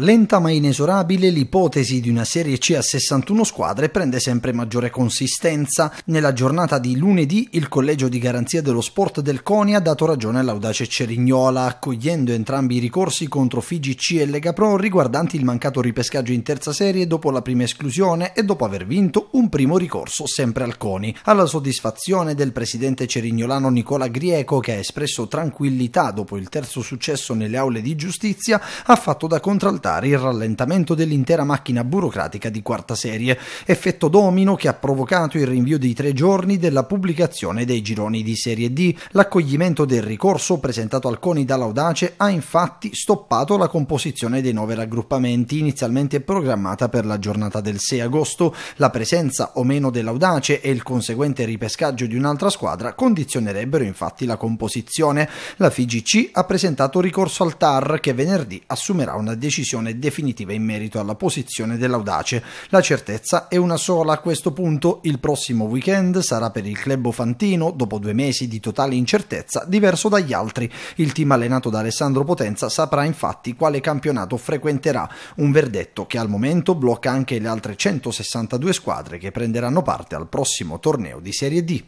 Lenta ma inesorabile, l'ipotesi di una Serie C a 61 squadre prende sempre maggiore consistenza. Nella giornata di lunedì il Collegio di Garanzia dello Sport del CONI ha dato ragione all'Audace Cerignola, accogliendo entrambi i ricorsi contro FIGC e Lega Pro riguardanti il mancato ripescaggio in terza serie dopo la prima esclusione e dopo aver vinto un primo ricorso sempre al CONI. Alla soddisfazione del presidente cerignolano Nicola Grieco, che ha espresso tranquillità dopo il terzo successo nelle aule di giustizia, ha fatto da contraltare notare il rallentamento dell'intera macchina burocratica di quarta serie, effetto domino che ha provocato il rinvio di tre giorni della pubblicazione dei gironi di Serie D. L'accoglimento del ricorso presentato al CONI dall'Audace ha infatti stoppato la composizione dei nove raggruppamenti inizialmente programmata per la giornata del 6 agosto. La presenza o meno dell'Audace e il conseguente ripescaggio di un'altra squadra condizionerebbero infatti la composizione. La FIGC ha presentato ricorso al TAR che venerdì assumerà una decisione decisione definitiva in merito alla posizione dell'Audace. La certezza è una sola a questo punto, il prossimo weekend sarà per il club fantino, dopo due mesi di totale incertezza, diverso dagli altri. Il team allenato da Alessandro Potenza saprà infatti quale campionato frequenterà, un verdetto che al momento blocca anche le altre 162 squadre che prenderanno parte al prossimo torneo di Serie D.